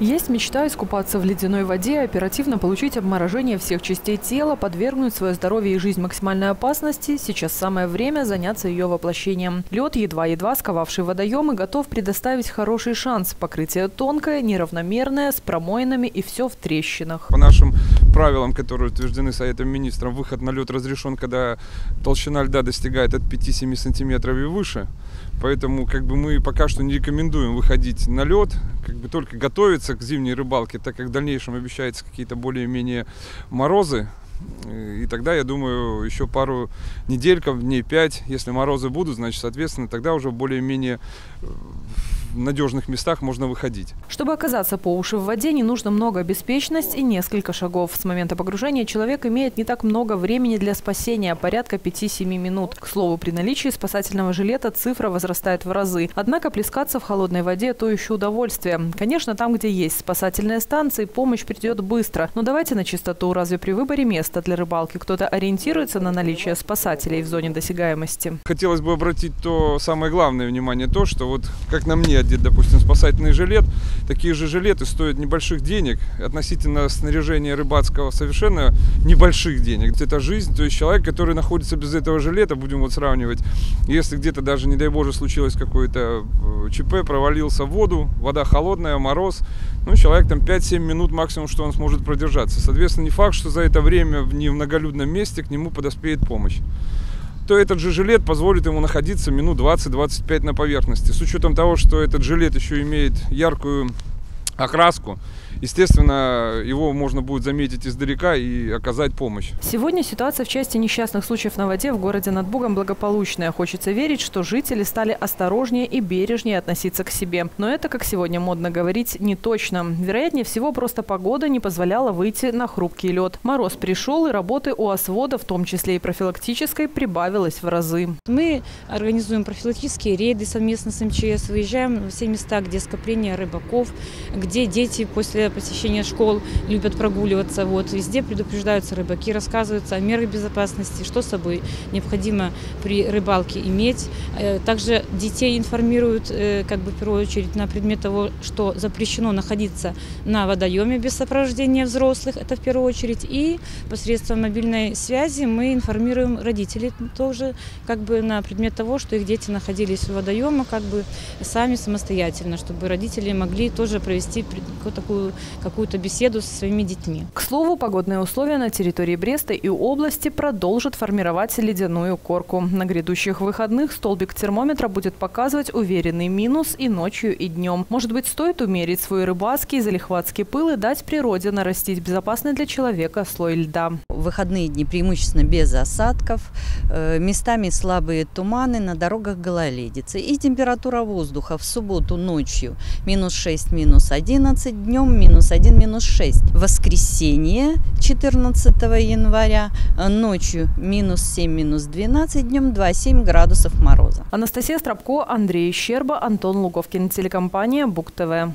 Есть мечта искупаться в ледяной воде, оперативно получить обморожение всех частей тела, подвергнуть свое здоровье и жизнь максимальной опасности. Сейчас самое время заняться ее воплощением. Лед, едва-едва сковавший водоемы, готов предоставить хороший шанс. Покрытие тонкое, неравномерное, с промоинами и все в трещинах. По нашим правилам, которые утверждены Советом Министров, выход на лед разрешен, когда толщина льда достигает от 5-7 сантиметров и выше. Поэтому как бы мы пока что не рекомендуем выходить на лед, как бы только готовиться к зимней рыбалке, так как в дальнейшем обещаются какие-то более-менее морозы. И тогда, я думаю, еще пару недельков, дней пять, если морозы будут, значит, соответственно, тогда уже более-менее в надежных местах можно выходить. Чтобы оказаться по уши в воде, не нужно много беспечность и несколько шагов. С момента погружения человек имеет не так много времени для спасения, порядка 5-7 минут. К слову, при наличии спасательного жилета цифра возрастает в разы. Однако плескаться в холодной воде – то еще удовольствие. Конечно, там, где есть спасательные станции, помощь придет быстро. Но давайте на чистоту. Разве при выборе места для рыбалки кто-то ориентируется на наличие спасателей в зоне досягаемости? Хотелось бы обратить то самое главное внимание, то, что вот, как на мне, одет, допустим, спасательный жилет. Такие же жилеты стоят небольших денег. Относительно снаряжения рыбацкого совершенно небольших денег. Это жизнь, то есть человек, который находится без этого жилета, будем вот сравнивать, если где-то даже, не дай боже, случилось какое-то э, ЧП, провалился в воду, вода холодная, мороз, ну, человек там 5-7 минут максимум, что он сможет продержаться. Соответственно, не факт, что за это время в не в многолюдном месте к нему подоспеет помощь то этот же жилет позволит ему находиться минут 20-25 на поверхности. С учетом того, что этот жилет еще имеет яркую окраску, естественно, его можно будет заметить издалека и оказать помощь. Сегодня ситуация в части несчастных случаев на воде в городе над Бугом благополучная. Хочется верить, что жители стали осторожнее и бережнее относиться к себе. Но это, как сегодня модно говорить, не точно. Вероятнее всего, просто погода не позволяла выйти на хрупкий лед. Мороз пришел, и работы у освода, в том числе и профилактической, прибавилось в разы. Мы организуем профилактические рейды совместно с МЧС, выезжаем в все места, где скопление рыбаков, где дети после посещения школ любят прогуливаться. Вот, везде предупреждаются рыбаки, рассказываются о мерах безопасности, что с собой необходимо при рыбалке иметь. Э, также детей информируют, э, как бы в первую очередь, на предмет того, что запрещено находиться на водоеме без сопровождения взрослых, это в первую очередь. И посредством мобильной связи мы информируем родителей тоже как бы на предмет того, что их дети находились у водоема как бы сами самостоятельно, чтобы родители могли тоже провести такую какую-то беседу со своими детьми. К слову, погодные условия на территории Бреста и области продолжат формировать ледяную корку. На грядущих выходных столбик термометра будет показывать уверенный минус и ночью, и днем. Может быть, стоит умерить свой рыбацкий и залихватский пыл и дать природе нарастить безопасный для человека слой льда. В выходные дни преимущественно без осадков, э, местами слабые туманы, на дорогах гололедицы. И температура воздуха в субботу ночью минус 6, минус 11, днем минус минус 1, минус 6. Воскресенье 14 января, ночью минус 7, минус 12, днем 2,7 градусов мороза. Анастасия Стропко, Андрей Щерба, Антон Луговкин, телекомпания Бук ТВ.